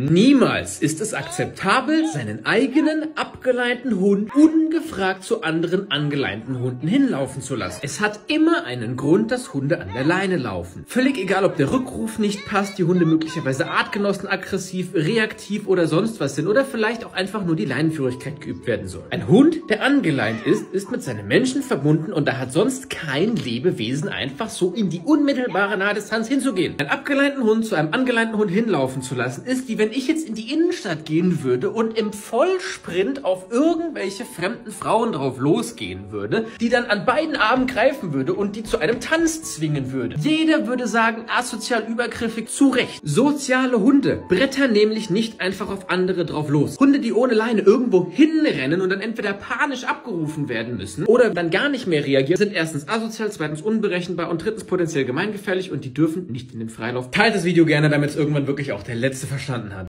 Niemals ist es akzeptabel, seinen eigenen abgeleinten Hund ungefragt zu anderen angeleinten Hunden hinlaufen zu lassen. Es hat immer einen Grund, dass Hunde an der Leine laufen. Völlig egal, ob der Rückruf nicht passt, die Hunde möglicherweise Artgenossen aggressiv, reaktiv oder sonst was sind oder vielleicht auch einfach nur die Leinenführigkeit geübt werden soll. Ein Hund, der angeleint ist, ist mit seinem Menschen verbunden und da hat sonst kein Lebewesen einfach so in die unmittelbare Nahdistanz hinzugehen. Einen abgeleinten Hund zu einem angeleinten Hund hinlaufen zu lassen, ist wie wenn ich jetzt in die Innenstadt gehen würde und im Vollsprint auf irgendwelche fremden Frauen drauf losgehen würde, die dann an beiden Armen greifen würde und die zu einem Tanz zwingen würde. Jeder würde sagen, asozial übergriffig, zu Recht. Soziale Hunde brettern nämlich nicht einfach auf andere drauf los. Hunde, die ohne Leine irgendwo hinrennen und dann entweder panisch abgerufen werden müssen oder dann gar nicht mehr reagieren, sind erstens asozial, zweitens unberechenbar und drittens potenziell gemeingefährlich und die dürfen nicht in den Freilauf. Teilt das Video gerne, damit es irgendwann wirklich auch der Letzte verstanden hat.